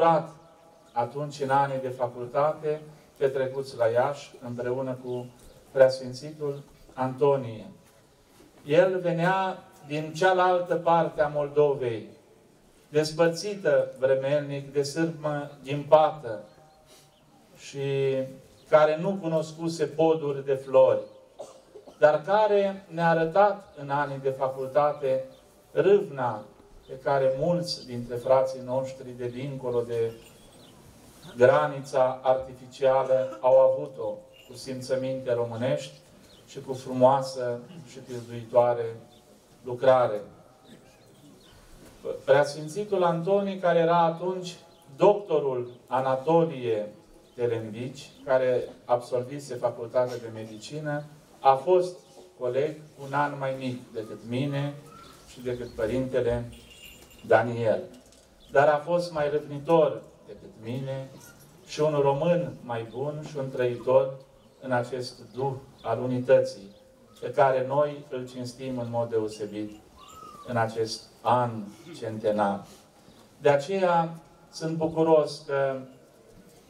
lucrat atunci în anii de facultate petrecuți la Iași împreună cu preasfințitul Antonie. El venea din cealaltă parte a Moldovei, despărțită vremelnic de sârmă ghimpată și care nu cunoscuse poduri de flori, dar care ne-a arătat în anii de facultate râvna pe care mulți dintre frații noștri de dincolo de granița artificială au avut-o cu simțăminte românești și cu frumoasă și pilduitoare lucrare. Preasfințitul Antonii, care era atunci doctorul Anatolie Telembici, care absolvise facultatea de medicină, a fost coleg cu un an mai mic decât mine și decât părintele Daniel. Dar a fost mai răvnitor decât mine și un român mai bun și un trăitor în acest duh al unității, pe care noi îl cinstim în mod deosebit în acest an centenar. De aceea sunt bucuros că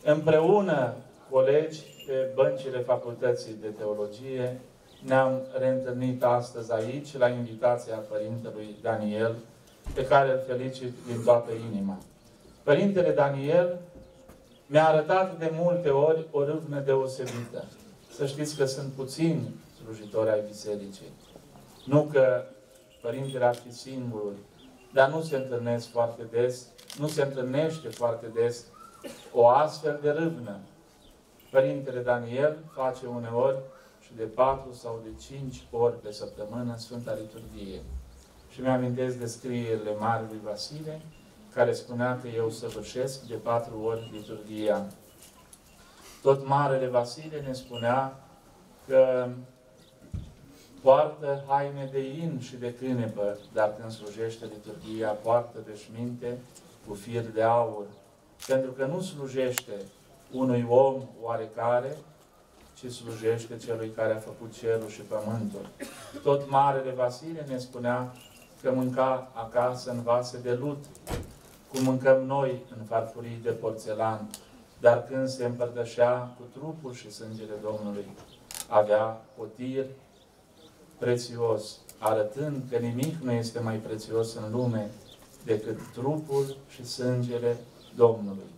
împreună colegi pe băncile Facultății de Teologie ne-am reîntâlnit astăzi aici la invitația Părintelui Daniel pe care îl felicit din toată inima. Părintele Daniel mi-a arătat de multe ori o râvnă deosebită. Să știți că sunt puțini slujitori ai bisericii. Nu că Părintele ar fi singurul, dar nu se întâlnesc foarte des, nu se întâlnește foarte des o astfel de râvnă. Părintele Daniel face uneori și de patru sau de cinci ori pe săptămână Sfânta Liturghie. Și mi-amintesc de scrierile Marului Vasile, care spunea că eu săvârșesc de patru ori liturghia. Tot Marele Vasile ne spunea că poartă haine de in și de cânepă, dar când slujește liturghia, poartă veșminte cu fir de aur. Pentru că nu slujește unui om oarecare, ci slujește celui care a făcut cerul și pământul. Tot Marele Vasile ne spunea că mânca acasă în vase de lut, cum mâncăm noi în farfurii de porțelan, dar când se împărtășea cu trupul și sângele Domnului, avea potir prețios, arătând că nimic nu este mai prețios în lume decât trupul și sângele Domnului.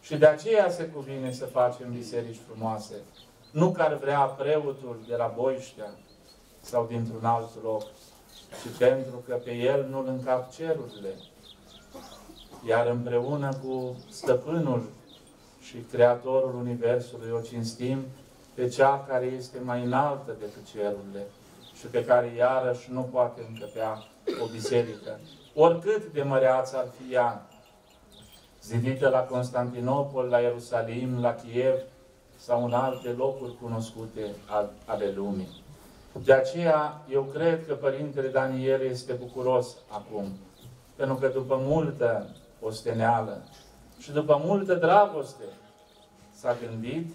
Și de aceea se cuvine să facem biserici frumoase. Nu că ar vrea preotul de la Boiștea sau dintr-un alt loc, ci pentru că pe el nu-l încap cerurile. Iar împreună cu stăpânul și creatorul Universului o cinstim pe cea care este mai înaltă decât cerurile și pe care iarăși nu poate încăpea o biserică. Oricât de măreață ar fi ea, zidită la Constantinopol, la Ierusalim, la Kiev sau în alte locuri cunoscute ale lumii. De aceea, eu cred că Părintele Daniel este bucuros acum. Pentru că după multă osteneală și după multă dragoste s-a gândit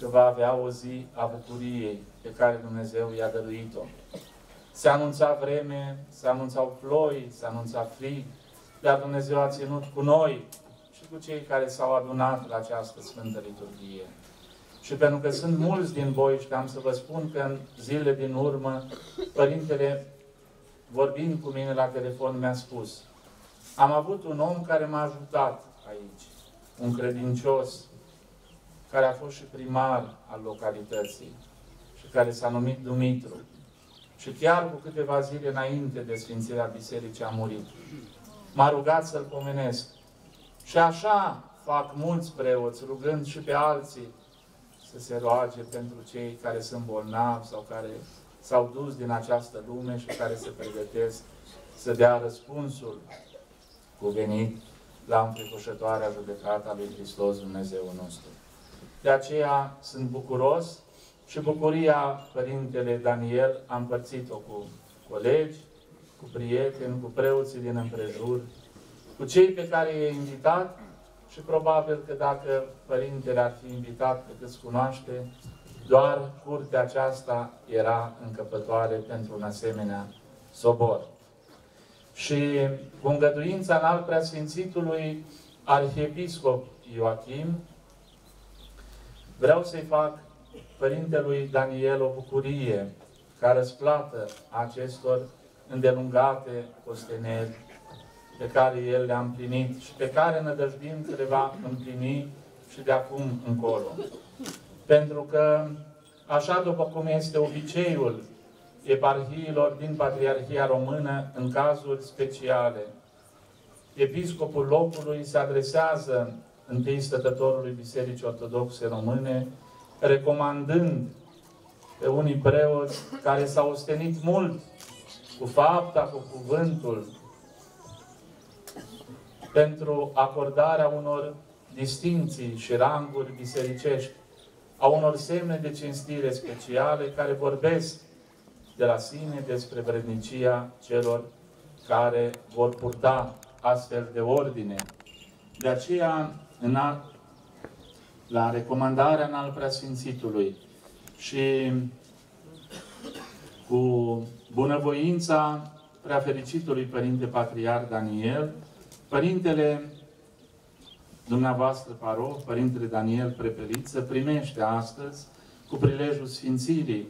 că va avea o zi a bucuriei pe care Dumnezeu i-a dăruit-o. Se anunța vreme, se anunțau ploi, se anunța frig, dar Dumnezeu a ținut cu noi și cu cei care s-au adunat la această Sfântă Liturghie. Și pentru că sunt mulți din voi și am să vă spun că în zilele din urmă, Părintele, vorbind cu mine la telefon, mi-a spus am avut un om care m-a ajutat aici, un credincios, care a fost și primar al localității și care s-a numit Dumitru. Și chiar cu câteva zile înainte de Sfințirea Bisericii a murit. M-a rugat să-l pomenesc. Și așa fac mulți preoți, rugând și pe alții să se roage pentru cei care sunt bolnavi sau care s-au dus din această lume și care se pregătesc să dea răspunsul cuvenit la înfricoșătoarea judecată a lui Hristos Dumnezeu nostru. De aceea sunt bucuros și bucuria Părintele Daniel a împărțit-o cu colegi, cu prieteni, cu preoții din împrejur, cu cei pe care i-a invitat și probabil că dacă Părintele ar fi invitat pe cât cunoaște, doar curtea aceasta era încăpătoare pentru un asemenea sobor. și cu îngăduința în al preasfințitului Arhiepiscop Ioachim, vreau să-i fac Părintelui Daniel o bucurie ca răsplată acestor îndelungate osteneri pe care El le-a împlinit și pe care nădăjduim că le va împlini și de acum încolo. Pentru că, așa după cum este obiceiul eparhiilor din Patriarhia Română în cazuri speciale, episcopul locului se adresează întâi stătătorului Bisericii Ortodoxe Române, recomandând pe unii preoți care s-au ostenit mult cu fapta, cu cuvântul, pentru acordarea unor distinții și ranguri bisericești, a unor semne de cinstire speciale care vorbesc de la sine despre vrednicia celor care vor purta astfel de ordine. De aceea, în a, la recomandarea în al preasfințitului și cu bunăvoința preafericitului Părinte Patriar Daniel, Părintele dumneavoastră paroh, Părintele Daniel Prepeliță, primește astăzi, cu prilejul Sfințirii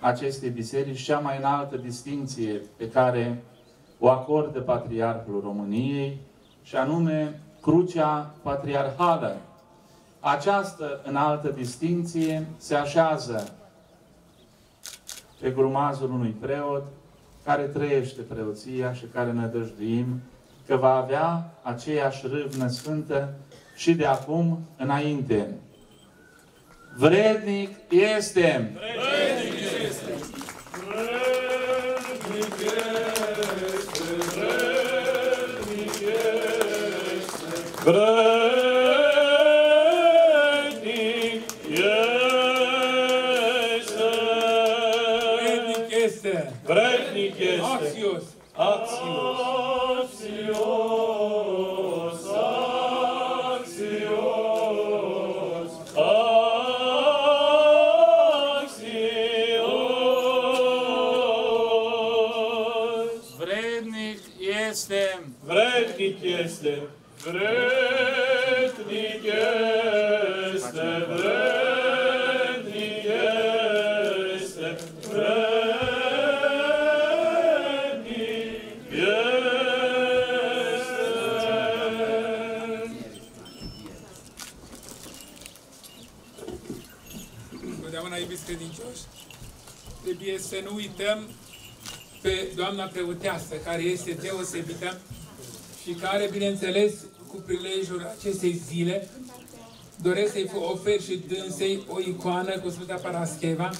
acestei biserici, cea mai înaltă distinție pe care o acordă Patriarhul României, și anume Crucea Patriarhală. Această înaltă distinție se așează pe grumazul unui preot care trăiește preoția și care ne dăjduim că va avea aceeași râvnă sfântă și de acum înainte. Vrednic este! Vrednic este! Vrednic este! Vrednic este! Vrednic este, vrednic este, vrednic este, vrednic este. Totdeauna, iubiți credincioși, trebuie să nu uităm pe doamna preoteasă, care este deosebită și care, bineînțeles, cu prilejul acestei zile, doresc să-i ofer și dânsei o icoană cu Sfânta Parascheva,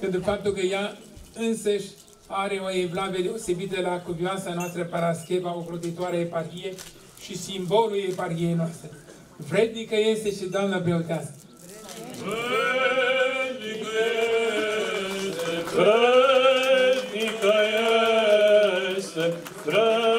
pentru faptul că ea însăși are o evlavie deosebită la cuvioasa noastră Parascheva, o clotitoare eparhie și simbolul eparhiei noastre. Vrednică este și doamna preoteasă. Vrednică este, vrednică este, vrednică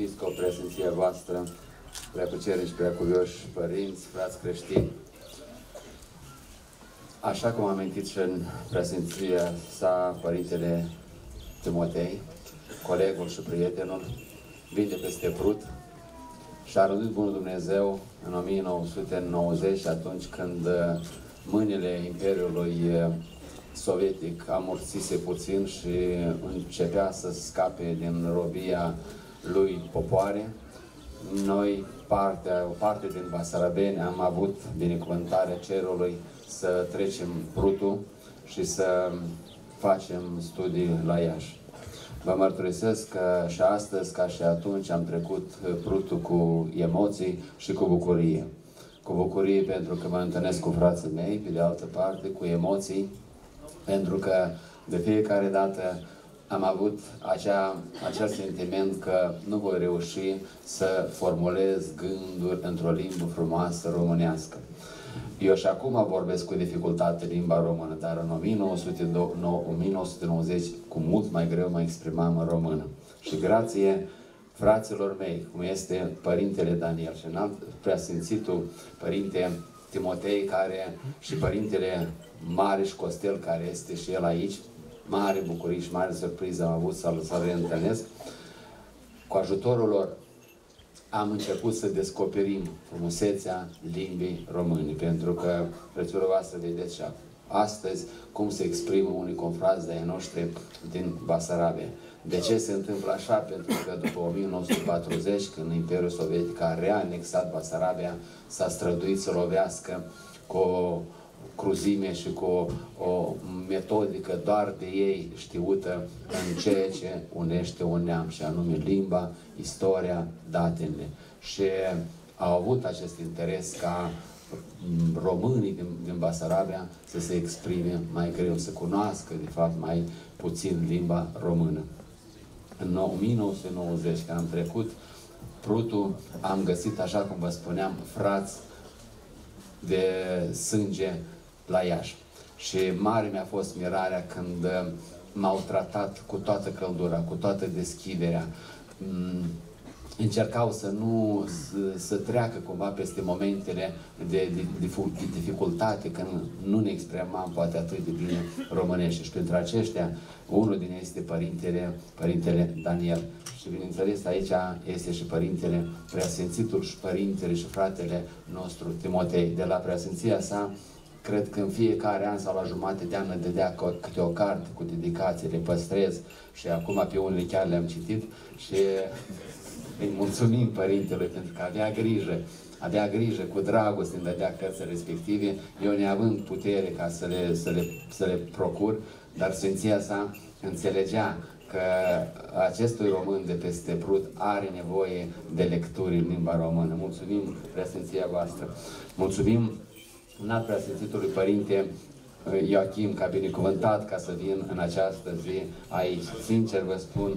Arhiepiscop, preasfinția voastră, preacucerici, preacuvioși, părinți, frați creștini. Așa cum am amintit și în preasfinția sa Părintele Timotei, colegul și prietenul, vine peste Prut și a rândit Bunul Dumnezeu în 1990, atunci când uh, mâinile Imperiului uh, Sovietic amorțise puțin și începea să scape din robia lui popoare. Noi, partea, o parte din Basarabeni, am avut binecuvântarea cerului să trecem prutul și să facem studii la Iași. Vă mărturisesc că și astăzi, ca și atunci, am trecut prutul cu emoții și cu bucurie. Cu bucurie pentru că mă întâlnesc cu frații mei, pe de altă parte cu emoții, pentru că de fiecare dată am avut acea, acel sentiment că nu voi reuși să formulez gânduri într-o limbă frumoasă românească. Eu și acum vorbesc cu dificultate limba română, dar în 1990 cu mult mai greu mă exprimam în română. Și grație fraților mei, cum este Părintele Daniel și înalt preasfințitul Părinte Timotei care, și Părintele Mariș Costel care este și el aici, mare bucurie și mare surpriză am avut să-l să reîntâlnesc. Cu ajutorul lor am început să descoperim frumusețea limbii române, pentru că, prețurile voastre, vedeți și astăzi cum se exprimă unii confrați de ai noștri din Basarabia. De ce se întâmplă așa? Pentru că după 1940, când Imperiul Sovietic a reanexat Basarabia, s-a străduit să lovească cu o cruzime și cu o, o metodică doar de ei știută în ceea ce unește un neam, și anume limba, istoria, datele. Și au avut acest interes ca românii din, din Basarabia să se exprime mai greu, să cunoască, de fapt, mai puțin limba română. În 1990, când am trecut Prutul, am găsit, așa cum vă spuneam, frați de sânge la Iași. Și mare mi-a fost mirarea când m-au tratat cu toată căldura, cu toată deschiderea. Mm, încercau să nu să, să treacă cumva peste momentele de, de, de, de dificultate, când nu ne exprimam poate atât de bine românește. Și pentru aceștia, unul din ei este părintele, părintele Daniel. Și bineînțeles, aici este și părintele preasfințitul și părintele și fratele nostru Timotei. De la preasfinția sa, cred că în fiecare an sau la jumate de an ne dădea câte o carte cu dedicație, le păstrez și acum pe unele chiar le-am citit și îi mulțumim Părintelui pentru că avea grijă, avea grijă cu dragoste în dădea cărțile respective, eu neavând putere ca să le, să le, să le procur, dar Sfinția sa înțelegea că acestui român de peste Prut are nevoie de lecturi în limba română. Mulțumim, Preasfinția voastră. Mulțumim înalt preasfințitului Părinte Ioachim, ca binecuvântat ca să vin în această zi aici. Sincer vă spun,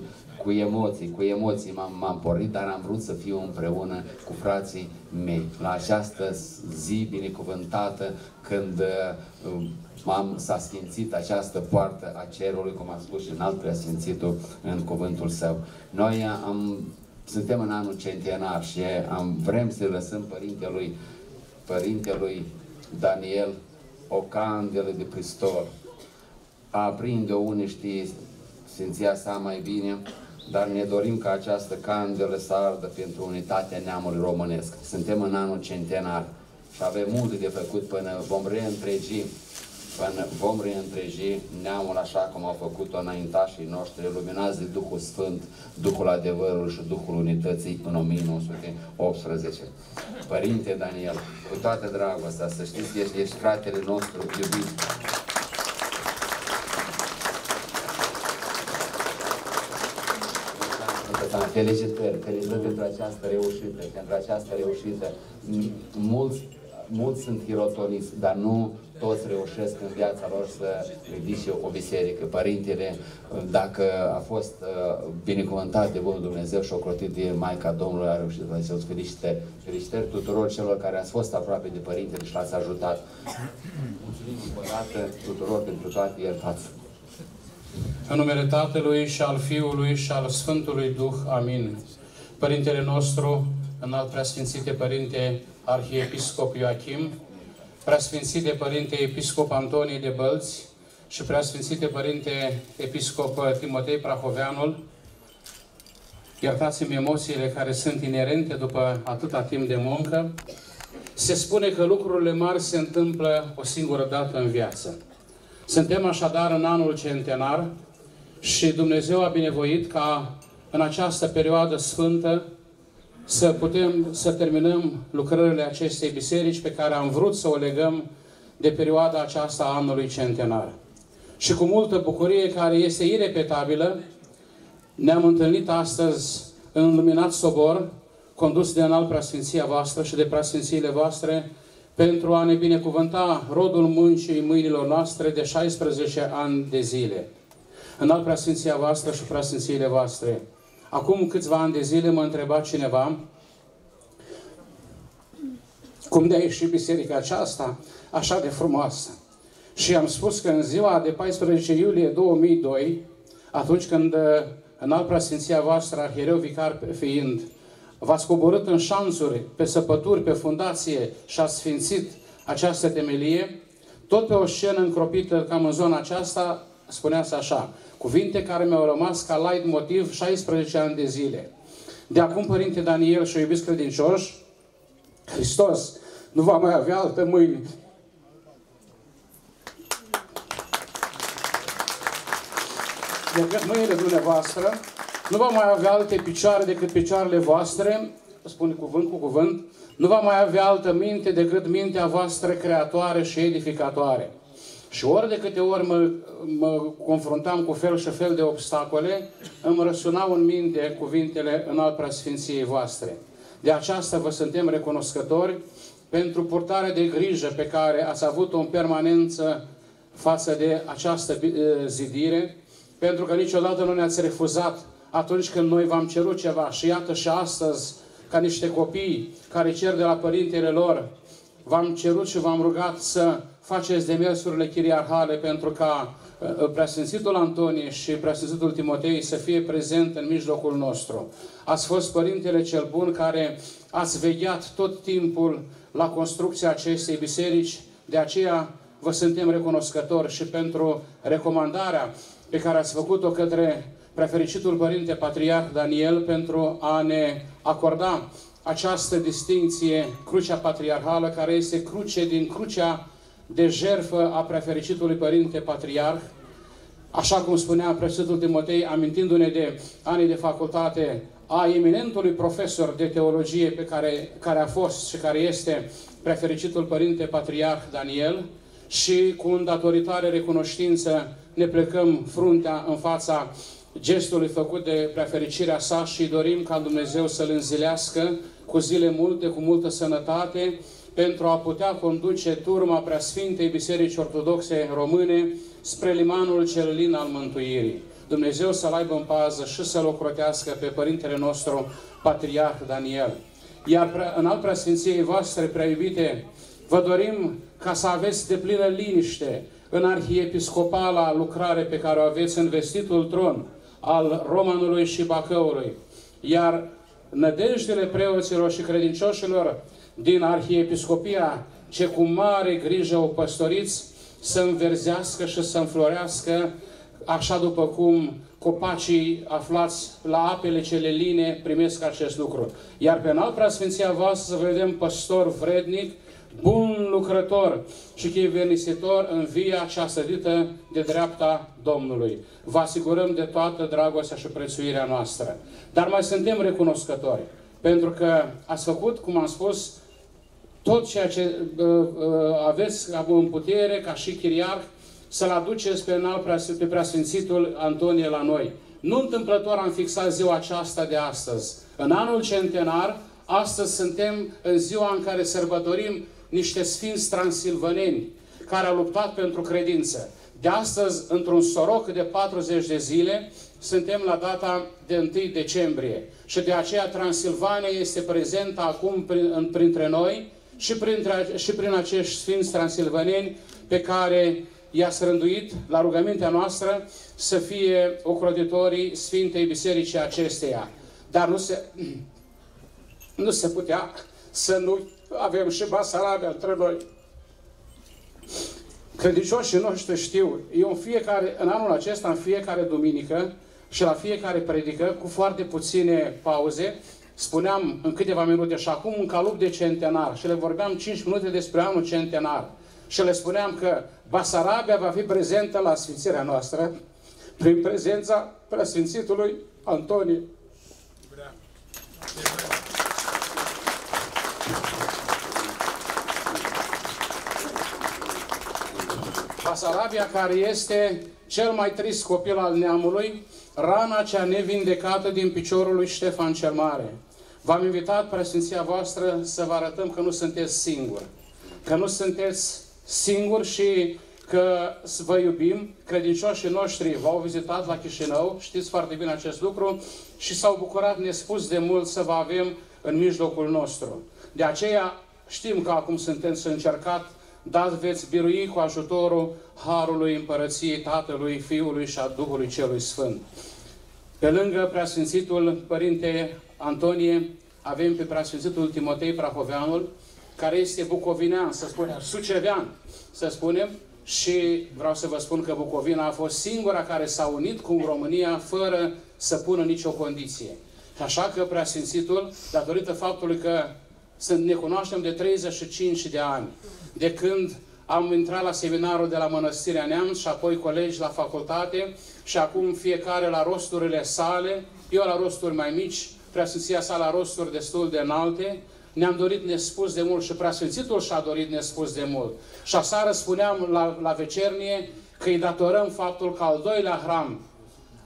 cu emoții, cu emoții m-am, pornit, dar am vrut să fiu împreună cu frații mei. La această zi binecuvântată, când uh, m-am, s-a sfințit această poartă a cerului, cum a spus și în alt preasfințitul în cuvântul său. Noi am, suntem în anul centenar și am, vrem să lăsăm părintelui, părintelui Daniel o candelă de pristol. Aprinde-o unii știi Sfinția sa mai bine, dar ne dorim ca această candelă să ardă pentru unitatea neamului românesc. Suntem în anul centenar și avem multe de făcut până vom reîntregi până vom reîntreji neamul așa cum au făcut-o înaintașii noștri, luminați de Duhul Sfânt, Duhul Adevărului și Duhul Unității în 1918. Părinte Daniel, cu toată dragostea, să știți, ești, ești fratele nostru iubit. Felicitări, felicitări pentru această reușită, pentru această reușită. Mulți, mulți sunt hirotoniți, dar nu toți reușesc în viața lor să ridice o biserică. Părintele, dacă a fost uh, binecuvântat de Bunul Dumnezeu și ocrotit de Maica Domnului, a reușit să să felicitări. Felicitări tuturor celor care ați fost aproape de Părintele și l-ați ajutat. Mulțumim încă o dată tuturor pentru toate iertați. În numele Tatălui și al Fiului și al Sfântului Duh. Amin. Părintele nostru, înalt preasfințite Părinte Arhiepiscop Ioachim, Preasfințite Părinte Episcop Antonie de Bălți și Preasfințite Părinte Episcop Timotei Prahoveanul, iertați-mi emoțiile care sunt inerente după atâta timp de muncă, se spune că lucrurile mari se întâmplă o singură dată în viață. Suntem așadar în anul centenar și Dumnezeu a binevoit ca în această perioadă sfântă să putem să terminăm lucrările acestei biserici pe care am vrut să o legăm de perioada aceasta a anului centenar. Și cu multă bucurie care este irepetabilă, ne-am întâlnit astăzi în luminat sobor, condus de înalt preasfinția voastră și de preasfințiile voastre, pentru a ne binecuvânta rodul muncii mâinilor noastre de 16 ani de zile. Înalt preasfinția voastră și preasfințiile voastre, Acum câțiva ani de zile mă întreba cineva cum de a ieșit biserica aceasta așa de frumoasă. Și am spus că în ziua de 14 iulie 2002, atunci când uh, în alt preasfinția voastră, arhiereu vicar fiind, v-ați coborât în șanțuri, pe săpături, pe fundație și ați sfințit această temelie, tot pe o scenă încropită cam în zona aceasta, spuneați așa, cuvinte care mi-au rămas ca light motiv 16 ani de zile. De acum, Părinte Daniel și iubiți credincioși, Hristos nu va mai avea altă mâini decât mâinile dumneavoastră, nu va mai avea alte picioare decât picioarele voastre, spune cuvânt cu cuvânt, nu va mai avea altă minte decât mintea voastră creatoare și edificatoare. Și ori de câte ori mă, mă confruntam cu fel și fel de obstacole, îmi răsunau în minte cuvintele în al preasfinției voastre. De aceasta vă suntem recunoscători pentru purtarea de grijă pe care ați avut-o în permanență față de această eh, zidire, pentru că niciodată nu ne-ați refuzat atunci când noi v-am cerut ceva. Și iată și astăzi, ca niște copii care cer de la părintele lor, v-am cerut și v-am rugat să faceți demersurile chiriarhale pentru ca uh, Preasfințitul Antonie și Preasfințitul Timotei să fie prezent în mijlocul nostru. Ați fost Părintele cel Bun care ați vegheat tot timpul la construcția acestei biserici, de aceea vă suntem recunoscători și pentru recomandarea pe care ați făcut-o către prefericitul Părinte Patriarh Daniel pentru a ne acorda această distinție, crucea patriarhală, care este cruce din crucea de jerfă a prefericitului Părinte Patriarh, așa cum spunea prefericitul Timotei, amintindu-ne de anii de facultate a eminentului profesor de teologie pe care, care a fost și care este prefericitul Părinte Patriarh Daniel și cu îndatoritoare recunoștință ne plecăm fruntea în fața gestului făcut de prefericirea sa și dorim ca Dumnezeu să-l înzilească cu zile multe, cu multă sănătate, pentru a putea conduce turma Preasfintei Biserici Ortodoxe Române spre limanul cel lin al mântuirii. Dumnezeu să-l aibă în pază și să-l ocrotească pe Părintele nostru, Patriarh Daniel. Iar în al preasfinției voastre, prea iubite, vă dorim ca să aveți de plină liniște în arhiepiscopala lucrare pe care o aveți în vestitul tron al Romanului și Bacăului. Iar nădejdele preoților și credincioșilor din arhiepiscopia ce cu mare grijă o păstoriți să înverzească și să înflorească așa după cum copacii aflați la apele cele line primesc acest lucru. Iar pe înalt preasfinția voastră să vedem păstor vrednic, bun lucrător și chivernisitor în via cea sădită de dreapta Domnului. Vă asigurăm de toată dragostea și prețuirea noastră. Dar mai suntem recunoscători, pentru că ați făcut, cum am spus, tot ceea ce uh, uh, aveți în putere, ca și chiriarh, să-L aduceți pe înalt pe preasfințitul Antonie la noi. Nu întâmplător am fixat ziua aceasta de astăzi. În anul centenar, astăzi suntem în ziua în care sărbătorim niște sfinți transilvaneni care au luptat pentru credință. De astăzi, într-un soroc de 40 de zile, suntem la data de 1 decembrie. Și de aceea Transilvania este prezentă acum prin, printre noi și, printre, și prin acești sfinți transilvaneni pe care i-a srânduit la rugămintea noastră să fie ocrotitorii Sfintei Bisericii acesteia. Dar nu se, nu se putea să nu avem și Basarabia între noi. Credincioșii noștri știu, eu în fiecare, în anul acesta, în fiecare duminică și la fiecare predică, cu foarte puține pauze, spuneam în câteva minute și acum un calup de centenar și le vorbeam 5 minute despre anul centenar și le spuneam că Basarabia va fi prezentă la Sfințirea noastră prin prezența preasfințitului Antonie. Basarabia care este cel mai trist copil al neamului, rana cea nevindecată din piciorul lui Ștefan cel Mare. V-am invitat, preasfinția voastră, să vă arătăm că nu sunteți singuri, că nu sunteți singuri și că vă iubim, credincioșii noștri v-au vizitat la Chișinău, știți foarte bine acest lucru, și s-au bucurat nespus de mult să vă avem în mijlocul nostru. De aceea știm că acum sunteți încercat dar veți birui cu ajutorul Harului Împărăției Tatălui, Fiului și a Duhului Celui Sfânt. Pe lângă preasfințitul Părinte Antonie, avem pe preasfințitul Timotei Prahoveanul, care este bucovinean, să spunem, sucevean, să spunem, și vreau să vă spun că Bucovina a fost singura care s-a unit cu România fără să pună nicio condiție. Așa că preasfințitul, datorită faptului că ne cunoaștem de 35 de ani, de când am intrat la seminarul de la Mănăstirea Neamț și apoi colegi la facultate și acum fiecare la rosturile sale, eu la rosturi mai mici, preasfinția sa la rosturi destul de înalte, ne-am dorit nespus de mult și preasfințitul și-a dorit nespus de mult. Și aseară spuneam la, la vecernie că îi datorăm faptul că al doilea hram,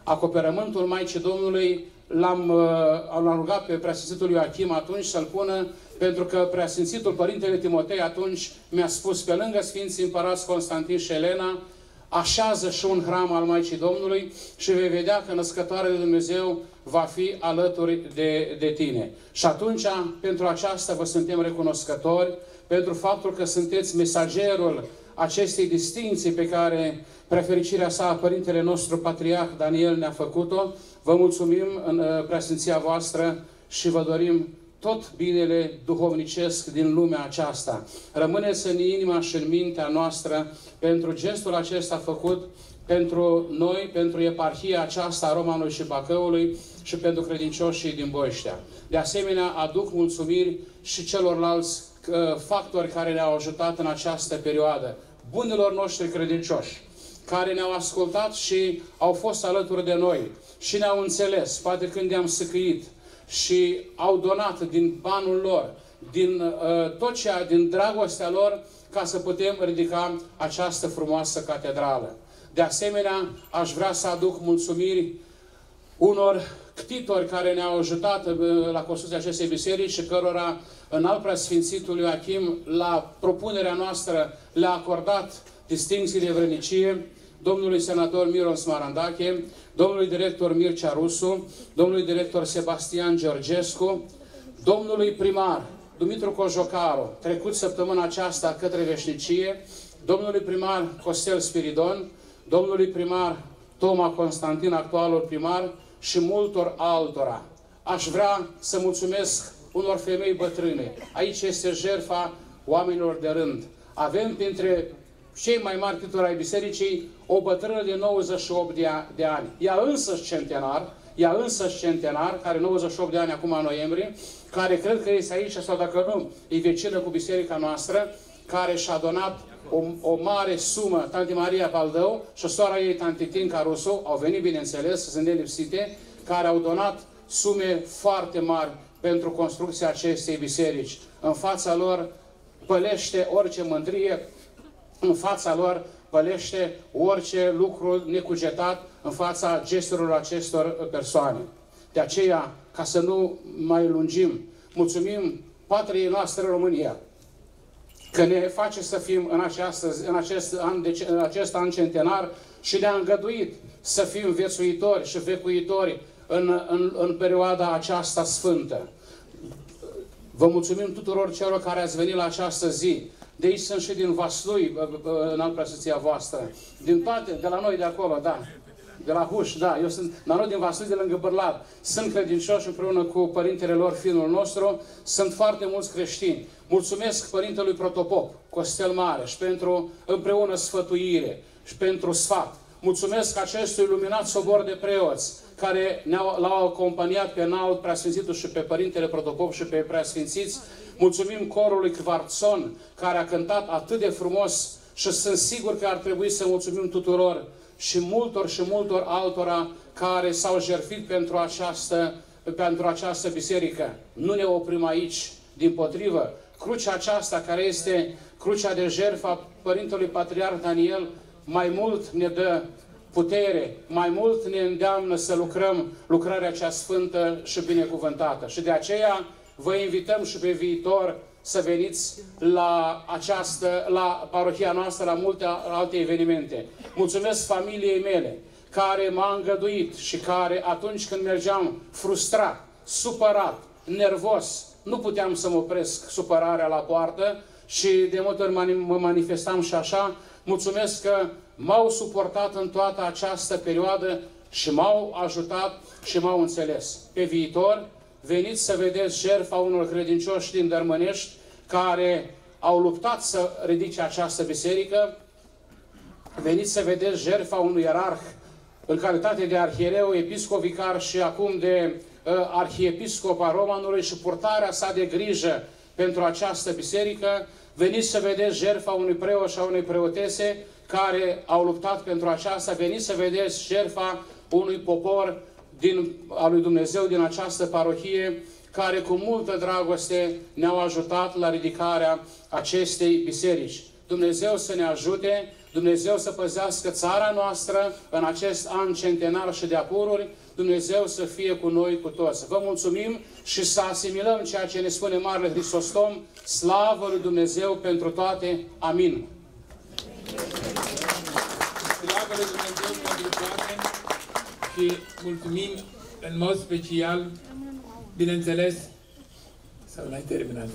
acoperământul Maicii Domnului, l-am, uh, l-am rugat pe preasfințitul Ioachim atunci să-l pună pentru că preasfințitul Părintele Timotei atunci mi-a spus pe lângă Sfinții Împărați Constantin și Elena, așează și un hram al Maicii Domnului și vei vedea că născătoarea de Dumnezeu va fi alături de, de tine. Și atunci, pentru aceasta vă suntem recunoscători, pentru faptul că sunteți mesagerul acestei distinții pe care prefericirea sa Părintele nostru Patriarh Daniel ne-a făcut-o. Vă mulțumim în uh, preasfinția voastră și vă dorim tot binele duhovnicesc din lumea aceasta. Rămâneți în inima și în mintea noastră pentru gestul acesta făcut pentru noi, pentru eparhia aceasta a Romanului și Bacăului și pentru credincioșii din Boiștea. De asemenea, aduc mulțumiri și celorlalți uh, factori care ne-au ajutat în această perioadă. Bunilor noștri credincioși, care ne-au ascultat și au fost alături de noi și ne-au înțeles, poate când i-am săcăit, și au donat din banul lor, din uh, tot ceea, din dragostea lor, ca să putem ridica această frumoasă catedrală. De asemenea, aș vrea să aduc mulțumiri unor ctitori care ne-au ajutat uh, la construcția acestei biserici și cărora în al preasfințitul Ioachim, la propunerea noastră, le-a acordat distincții de vrănicie, domnului senator Miron Smarandache, domnului director Mircea Rusu, domnului director Sebastian Georgescu, domnului primar Dumitru Cojocaru, trecut săptămâna aceasta către veșnicie, domnului primar Costel Spiridon, domnului primar Toma Constantin, actualul primar, și multor altora. Aș vrea să mulțumesc unor femei bătrâne. Aici este jerfa oamenilor de rând. Avem printre cei mai mari titori ai bisericii o bătrână de 98 de, de ani. Ea însă centenar, ea însă centenar, care 98 de ani acum în noiembrie, care cred că este aici sau dacă nu, e vecină cu biserica noastră, care și-a donat o, o mare sumă, Tanti Maria Baldău și soara ei, Tanti Tinca Rusu, au venit, bineînțeles, sunt nelipsite, care au donat sume foarte mari pentru construcția acestei biserici. În fața lor pălește orice mândrie, în fața lor pălește orice lucru necugetat în fața gesturilor acestor persoane. De aceea, ca să nu mai lungim, mulțumim patriei noastre România, că ne face să fim în, această, în, acest an de, în acest an centenar și ne-a îngăduit să fim viețuitori și vecuitori în, în, în perioada aceasta sfântă. Vă mulțumim tuturor celor care ați venit la această zi. De aici sunt și din Vaslui, în alt preasăția voastră. Din toate, de la noi de acolo, da. De la Huș, da. Eu sunt la noi din Vaslui, de lângă Bărlat. Sunt credincioși împreună cu părintele lor, fiul nostru. Sunt foarte mulți creștini. Mulțumesc Părintelui Protopop, Costel Mareș, pentru împreună sfătuire și pentru sfat. Mulțumesc acestui luminat sobor de preoți care l-au acompaniat pe înalt preasfințitul și pe Părintele Protopop și pe preasfințiți Mulțumim corului Quartzon, care a cântat atât de frumos și sunt sigur că ar trebui să mulțumim tuturor și multor și multor altora care s-au jertfit pentru această, pentru această biserică. Nu ne oprim aici, din potrivă. Crucea aceasta, care este crucea de jertfa Părintelui Patriarh Daniel, mai mult ne dă putere, mai mult ne îndeamnă să lucrăm lucrarea cea sfântă și binecuvântată. Și de aceea vă invităm și pe viitor să veniți la această, la parohia noastră, la multe alte evenimente. Mulțumesc familiei mele, care m-a îngăduit și care atunci când mergeam frustrat, supărat, nervos, nu puteam să mă opresc supărarea la poartă și de multe ori mă manifestam și așa. Mulțumesc că m-au suportat în toată această perioadă și m-au ajutat și m-au înțeles. Pe viitor, veniți să vedeți jertfa unor credincioși din Dărmănești care au luptat să ridice această biserică, veniți să vedeți jertfa unui ierarh în calitate de arhiereu, episcop vicar și acum de uh, arhiepiscop a Romanului și purtarea sa de grijă pentru această biserică, veniți să vedeți jertfa unui preot și a unei preotese care au luptat pentru aceasta, veniți să vedeți jertfa unui popor din, al lui Dumnezeu din această parohie, care cu multă dragoste ne-au ajutat la ridicarea acestei biserici. Dumnezeu să ne ajute, Dumnezeu să păzească țara noastră în acest an centenar și de apururi, Dumnezeu să fie cu noi cu toți. Vă mulțumim și să asimilăm ceea ce ne spune Marele Hristostom, slavă lui Dumnezeu pentru toate. Amin. Slavă lui Dumnezeu pentru toate și mulțumim în mod special, bineînțeles, sau n-ai terminat?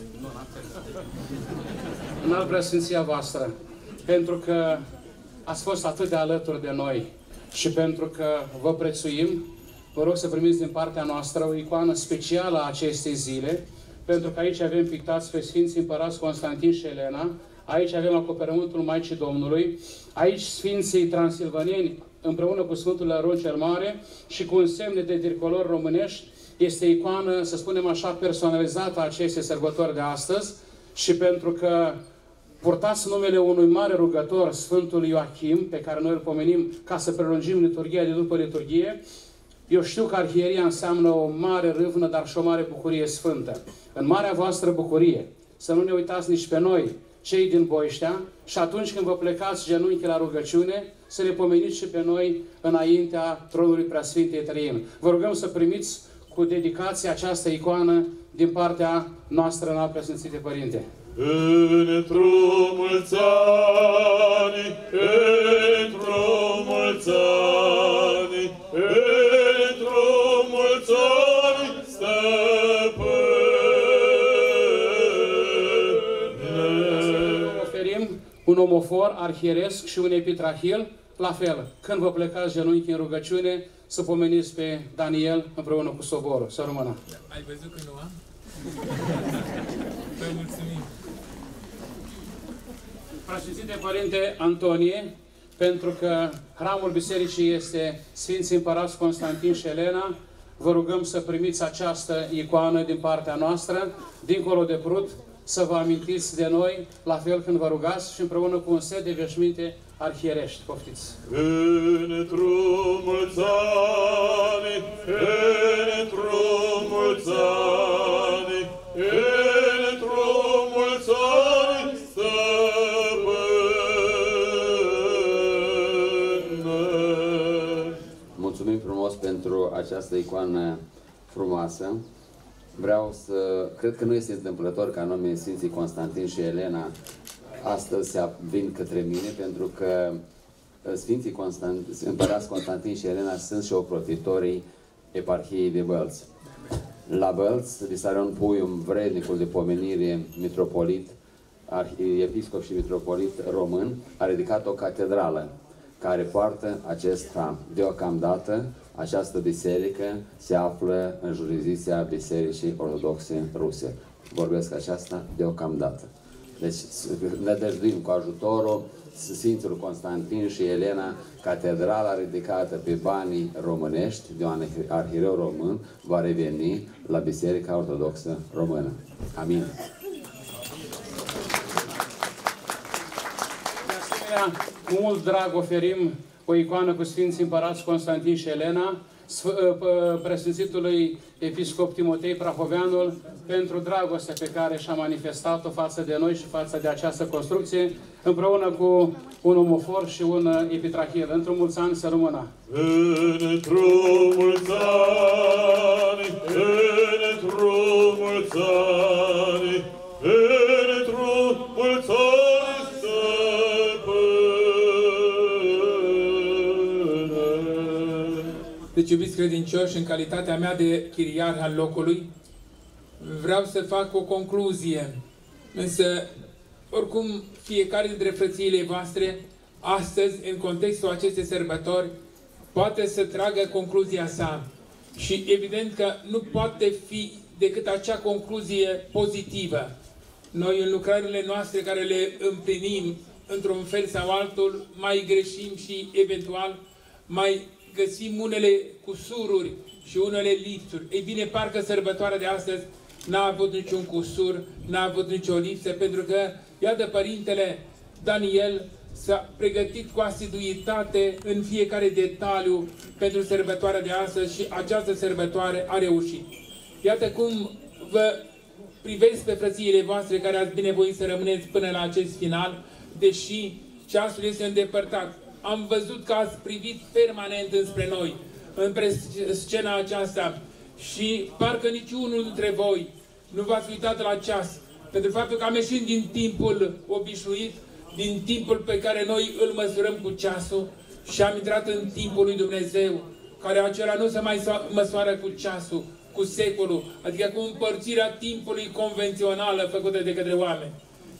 În al preasfinția voastră, pentru că ați fost atât de alături de noi și pentru că vă prețuim, vă rog să primiți din partea noastră o icoană specială a acestei zile, pentru că aici avem pictați pe Sfinții Împărați Constantin și Elena, aici avem acoperământul Maicii Domnului, aici Sfinții Transilvanieni împreună cu Sfântul Aron cel Mare și cu un semn de tricolor românești, este icoană, să spunem așa, personalizată a acestei sărbători de astăzi și pentru că purtați numele unui mare rugător, Sfântul Ioachim, pe care noi îl pomenim ca să prelungim liturgia de după liturgie, eu știu că arhieria înseamnă o mare râvnă, dar și o mare bucurie sfântă. În marea voastră bucurie, să nu ne uitați nici pe noi, cei din Boiștea, și atunci când vă plecați genunchi la rugăciune, să ne pomeniți și pe noi înaintea tronului Preasfintei Trăim. Vă rugăm să primiți cu dedicație această icoană din partea noastră în Preasfințite Părinte. Într-o mulți ani, într-o mulți ani, un omofor arhieresc și un epitrahil, la fel, când vă plecați genunchi în rugăciune, să pomeniți pe Daniel împreună cu soborul. Să rămână! Ai văzut că nu am? Vă mulțumim. Preasfințite Părinte Antonie, pentru că hramul bisericii este Sfinții Împărați Constantin și Elena, vă rugăm să primiți această icoană din partea noastră, dincolo de prut, să vă amintiți de noi, la fel când vă rugați și împreună cu un set de veșminte arhierești. Poftiți! Într-o mulți ani, într-o mulți ani, într-o mulți ani, stăpâne. Mulțumim frumos pentru această icoană frumoasă. Vreau să... Cred că nu este întâmplător ca nume Sfinții Constantin și Elena astăzi se vin către mine, pentru că uh, Sfinții Constant, Împărați Constantin și Elena sunt și ocrotitorii eparhiei de Bălți. La Bălți, Lisarion Puium, vrednicul de pomenire, mitropolit, episcop și mitropolit român, a ridicat o catedrală care poartă acest hram. Deocamdată, această biserică se află în jurisdicția Bisericii Ortodoxe Ruse. Vorbesc aceasta deocamdată. Deci ne dăjduim cu ajutorul Sfinților Constantin și Elena, catedrala ridicată pe banii românești de un arhireu român va reveni la Biserica Ortodoxă Română. Amin. De asemenea, cu mult drag oferim o icoană cu Sfinții Împărați Constantin și Elena, preasfințitului Episcop Timotei Prahoveanul, pentru dragostea pe care și-a manifestat-o față de noi și față de această construcție, împreună cu un omofor și un epitrahil. Într-un mulți ani să rămână! Într-o mulți ani, într-o mulți ani, iubiți credincioși, în calitatea mea de chiriar al locului, vreau să fac o concluzie. Însă, oricum, fiecare dintre frățiile voastre, astăzi, în contextul acestei sărbători, poate să tragă concluzia sa. Și evident că nu poate fi decât acea concluzie pozitivă. Noi în lucrările noastre care le împlinim într-un fel sau altul, mai greșim și eventual mai găsim unele cusururi și unele lipsuri. Ei bine, parcă sărbătoarea de astăzi n-a avut niciun cusur, n-a avut nicio lipsă, pentru că, iată, Părintele Daniel s-a pregătit cu asiduitate în fiecare detaliu pentru sărbătoarea de astăzi și această sărbătoare a reușit. Iată cum vă privesc pe frățiile voastre care ați binevoit să rămâneți până la acest final, deși ceasul este îndepărtat. Am văzut că ați privit permanent înspre noi, în scena aceasta și parcă niciunul dintre voi nu v-ați uitat la ceas, pentru faptul că am ieșit din timpul obișnuit, din timpul pe care noi îl măsurăm cu ceasul și am intrat în timpul lui Dumnezeu, care acela nu se mai măsoară cu ceasul, cu secolul, adică cu împărțirea timpului convențională făcută de către oameni.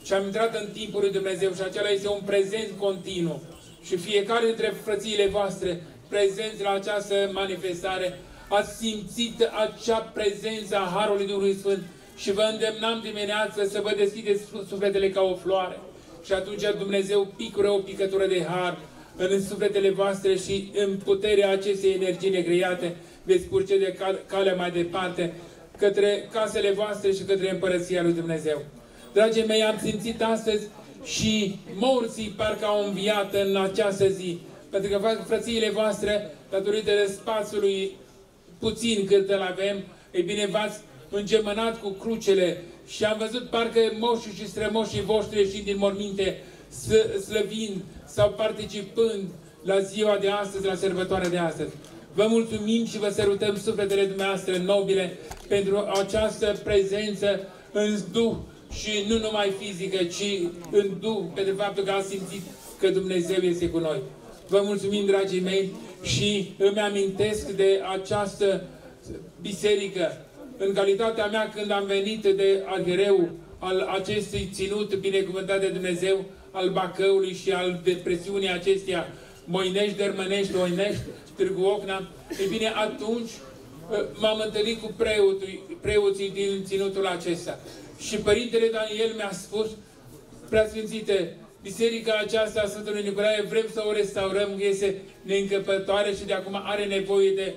Și am intrat în timpul lui Dumnezeu și acela este un prezent continuu. Și fiecare dintre frățiile voastre prezenți la această manifestare ați simțit acea prezență a Harului Duhului Sfânt și vă îndemnam dimineață să vă deschideți sufletele ca o floare. Și atunci Dumnezeu picură o picătură de har în sufletele voastre și în puterea acestei energii negreiate veți curge de cal calea mai departe către casele voastre și către Împărăția lui Dumnezeu. Dragii mei, am simțit astăzi și morții parcă au înviat în această zi. Pentru că frățiile voastre, datorită spațiului puțin cât îl avem, e bine, v-ați îngemănat cu crucele și am văzut parcă moșii și strămoșii voștri ieșind din morminte, slăvind sau participând la ziua de astăzi, la sărbătoarea de astăzi. Vă mulțumim și vă sărutăm sufletele dumneavoastră nobile pentru această prezență în Duh și nu numai fizică, ci în Duh, pentru faptul că ați simțit că Dumnezeu este cu noi. Vă mulțumim, dragii mei, și îmi amintesc de această biserică. În calitatea mea, când am venit de arhereu al acestui ținut binecuvântat de Dumnezeu, al Bacăului și al depresiunii acesteia, Moinești, Dărmănești, Oinești, Târgu Ocna, e bine, atunci ă, m-am întâlnit cu preotul, preoții din ținutul acesta. Și Părintele Daniel mi-a spus, Preasfințite, biserica aceasta a Sfântului Nicolae, vrem să o restaurăm, este neîncăpătoare și de acum are nevoie de,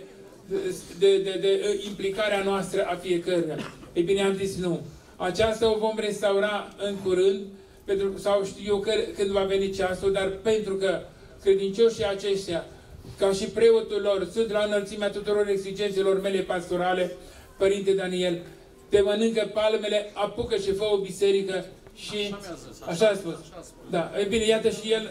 de, de, de ă, implicarea noastră a fiecăruia. Ei bine, am zis nu. Aceasta o vom restaura în curând, pentru, sau știu eu că, când va veni ceasul, dar pentru că credincioșii aceștia ca și preotul lor, sunt la înălțimea tuturor exigențelor mele pastorale, Părinte Daniel, te mănâncă palmele, apucă și fă o biserică și... Așa a spus. Da. E bine, iată și el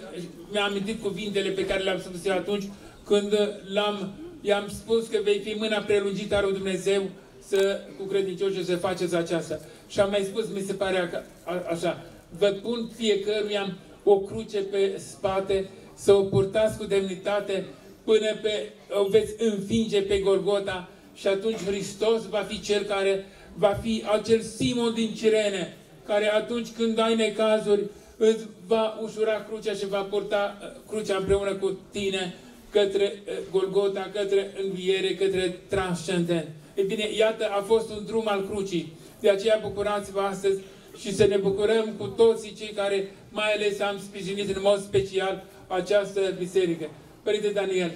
mi-a amintit cuvintele pe care le-am spus eu atunci, când l-am, i-am spus că vei fi mâna prelungită a lui Dumnezeu să, cu credincioși să faceți aceasta. Și am mai spus, mi se pare că, a, așa, vă pun fiecăruia o cruce pe spate, să o purtați cu demnitate, până pe, o veți înfinge pe Golgota și atunci Hristos va fi Cel care va fi acel Simon din Cirene, care atunci când ai necazuri îți va ușura crucea și va purta uh, crucea împreună cu tine către uh, Golgota, către înviere, către transcendent. E bine, iată, a fost un drum al crucii. De aceea bucurați-vă astăzi și să ne bucurăm cu toții cei care mai ales am sprijinit în mod special această biserică. Părinte Daniel,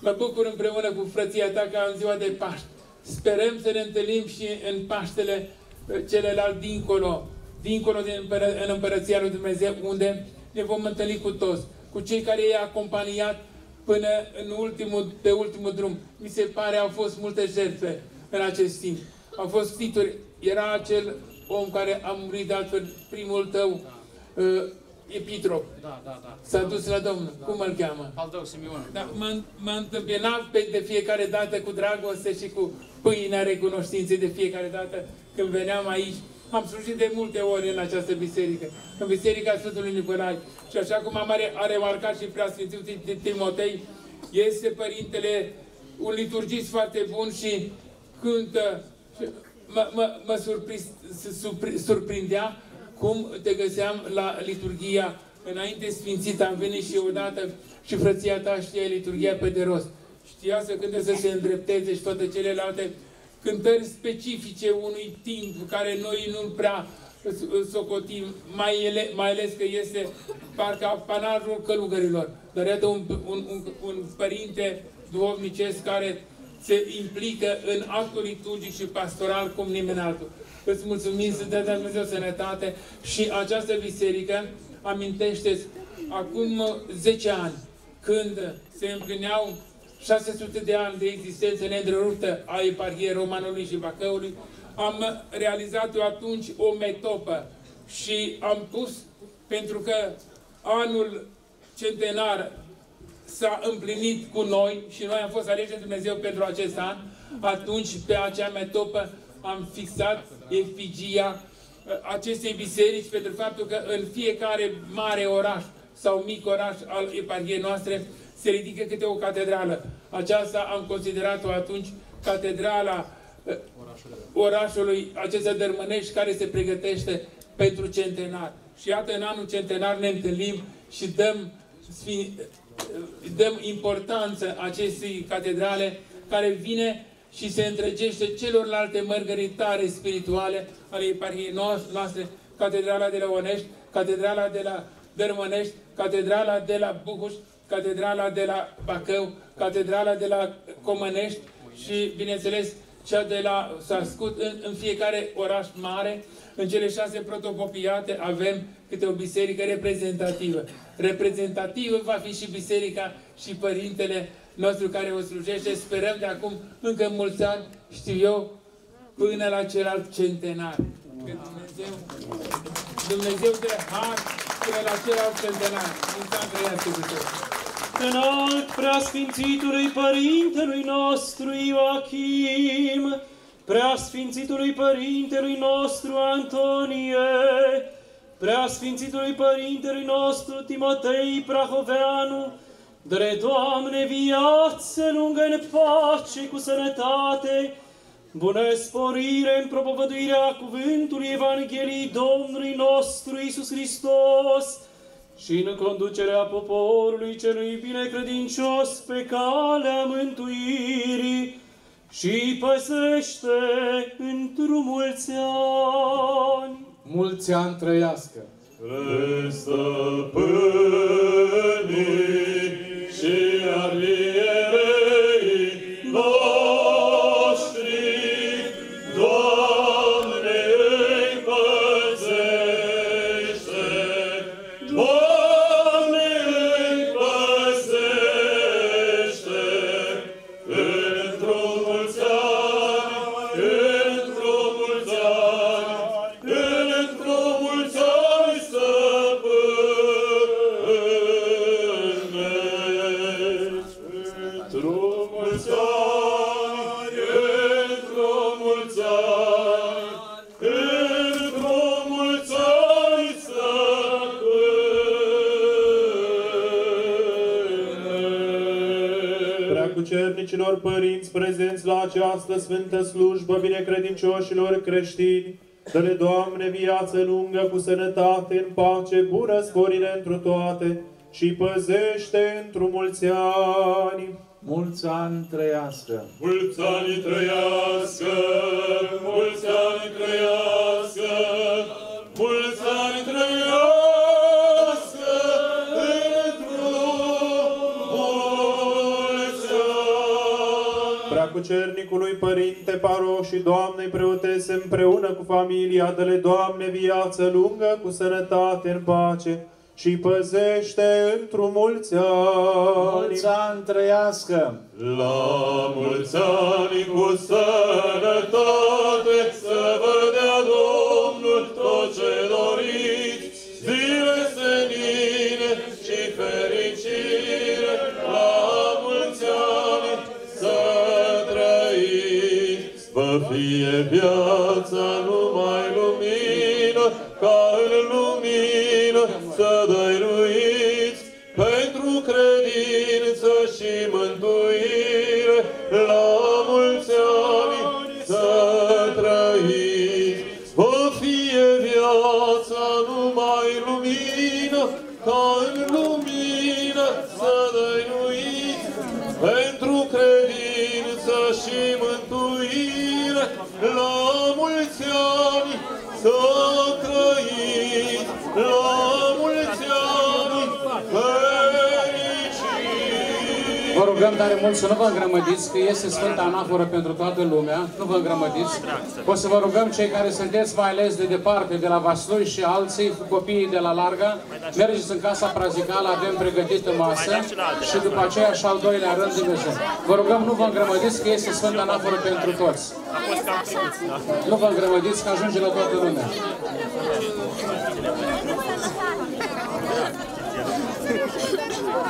mă bucur împreună cu frăția ta ca în ziua de Paști. Sperăm să ne întâlnim și în Paștele uh, celălalt dincolo, dincolo din împără, în Împărăția lui Dumnezeu, unde ne vom întâlni cu toți, cu cei care i-a acompaniat până în ultimul, pe ultimul drum. Mi se pare au fost multe jertfe în acest timp. Au fost fituri. Era acel om care a murit de altfel, primul tău, uh, Epitrop. Da, da, da. S-a dus la Domnul. Da. Cum îl cheamă? Aldău Simion. Da, mă, mă întâmpinam pe, de fiecare dată cu dragoste și cu pâinea recunoștinței de fiecare dată când veneam aici. Am slujit de multe ori în această biserică, în Biserica Sfântului Nicolae. Și așa cum am a remarcat și preasfințitul Timotei, este Părintele un liturgist foarte bun și cântă. Și mă, mă, mă surprindea cum te găseam la liturgia înainte sfințită, am venit și odată și frăția ta știa liturgia pe de rost. Știa să cânte să se îndrepteze și toate celelalte cântări specifice unui timp care noi nu prea socotim, mai, ele, mai ales că este parcă apanajul călugărilor. Dar iată un, un, un, un părinte duhovnicesc care se implică în actul liturgic și pastoral cum nimeni altul. Îți mulțumim să dea Dumnezeu sănătate și această biserică amintește acum 10 ani, când se împlineau 600 de ani de existență neîntreruptă a eparhiei Romanului și Bacăului, am realizat eu atunci o metopă și am pus, pentru că anul centenar s-a împlinit cu noi și noi am fost aleși de Dumnezeu pentru acest an, atunci pe acea metopă am fixat efigia uh, acestei biserici pentru faptul că în fiecare mare oraș sau mic oraș al eparhiei noastre se ridică câte o catedrală. Aceasta am considerat-o atunci catedrala uh, orașului acesta Dărmănești care se pregătește pentru centenar. Și iată, în anul centenar ne întâlnim și dăm, dăm importanță acestei catedrale care vine și se întregește celorlalte mărgăritare spirituale ale eparhiei noastre, Catedrala de la Onești, Catedrala de la Dărmănești, Catedrala de la Buhuș, Catedrala de la Bacău, Catedrala de la Comănești și, bineînțeles, cea de la Sascut, în, în fiecare oraș mare, în cele șase protocopiate avem câte o biserică reprezentativă. Reprezentativă va fi și biserica și părintele nostru care o slujește. Sperăm de acum încă mulți ani, știu eu, până la celălalt centenar. Că Dumnezeu, Dumnezeu de har până la celălalt centenar. Mulți ani trăiască cu Înalt preasfințitului Părintelui nostru Ioachim, preasfințitului Părintelui nostru Antonie, preasfințitului Părintelui nostru Timotei Prahoveanu, Dre, Doamne, viață lungă în pace cu sănătate, bună sporire în propovăduirea cuvântului Evangheliei Domnului nostru Isus Hristos și în conducerea poporului celui binecredincios pe calea mântuirii și păsește într-un mulți ani. Mulți ani trăiască! Răstăpânii și arhierei această sfântă slujbă, binecredincioșilor creștini, Dă-le, Doamne, viață lungă cu sănătate, în pace, bună sporire întru toate și păzește întru mulți ani. Mulți ani trăiască! Mulți ani trăiască, mulți ani trăiască, mulți ani trăiască, într-un mulți ani. Preacucernicului Părinte Paroș și Doamnei Preotese împreună cu familia, Dă-le, Doamne, viață lungă cu sănătate, în pace și păzește întru mulți ani. Mulți ani trăiască! La mulți ani cu sănătate vă îngrămădiți, că este Sfânta Anaforă pentru toată lumea. Nu vă îngrămădiți. O să vă rugăm cei care sunteți mai ales de departe, de la Vaslui și alții, copiii de la Larga, mergeți în casa prazicală, avem pregătită masă și după aceea și al doilea rând Dumnezeu. Vă rugăm, nu vă îngrămădiți, că este Sfânta Anaforă pentru toți. Nu vă îngrămădiți, că ajunge la toată lumea.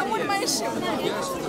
Mult mai ieșim.